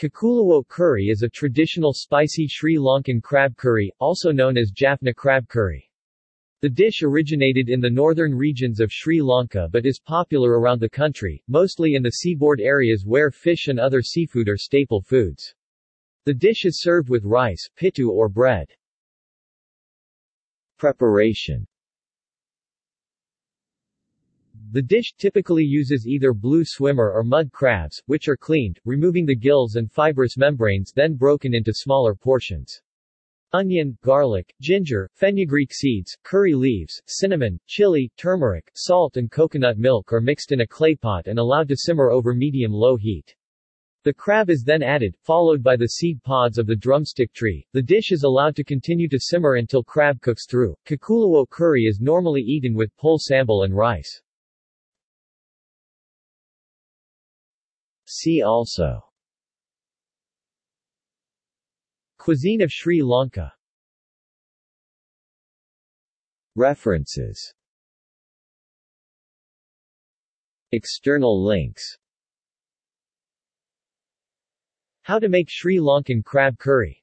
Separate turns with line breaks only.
Kakuluwo curry is a traditional spicy Sri Lankan crab curry, also known as Jaffna crab curry. The dish originated in the northern regions of Sri Lanka but is popular around the country, mostly in the seaboard areas where fish and other seafood are staple foods. The dish is served with rice, pittu or bread. Preparation The dish typically uses either blue swimmer or mud crabs, which are cleaned, removing the gills and fibrous membranes then broken into smaller portions. Onion, garlic, ginger, fenugreek seeds, curry leaves, cinnamon, chili, turmeric, salt and coconut milk are mixed in a clay pot and allowed to simmer over medium-low heat. The crab is then added, followed by the seed pods of the drumstick tree. The dish is allowed to continue to simmer until crab cooks through. Kakuluwo curry is normally eaten with pol sambal and rice. See also. Cuisine of Sri Lanka. References. External links. How to make Sri Lankan crab curry